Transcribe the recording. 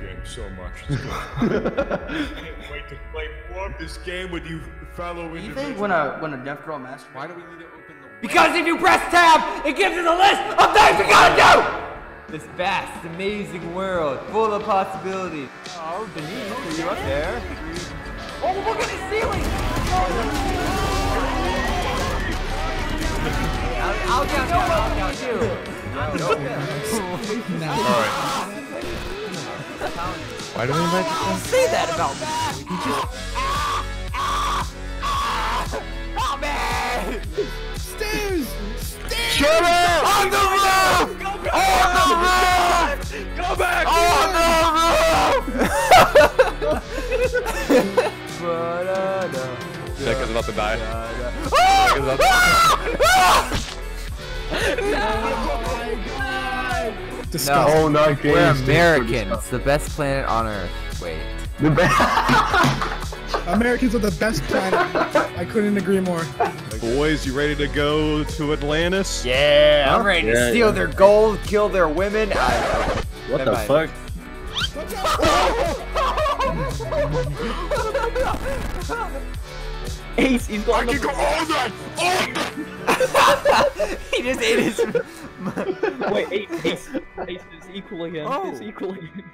game so much. It's good. Can't wait to play more of this game with you fellow You individuals. think when a when a death girl masturbates? Why do we need to open the Because if you press tab, it gives us a list of things we gotta do! This vast, amazing world, full of possibilities. Oh, Denise, are you up there? Oh, look at the ceiling! I'll, I'll count down, I'll count you. Alright. Why do we invite this Don't say that about me! You just... Oh, man! Shut up! On the roof! On the roof! Go back! On the roof! Ba-da-da, about to die. da-da. Deca's ah! about to ah! No, Oh, not games. we're. Americans, the best planet on Earth. Wait. The best. Americans are the best planet. I couldn't agree more. Boys, you ready to go to Atlantis? Yeah, I'm ready to steal yeah. their gold, kill their women. I, What the mind. fuck? Ace, he's going I can go all that! he just ate his. Wait, Ace, Ace, Ace is equal again. Oh. It's equal again.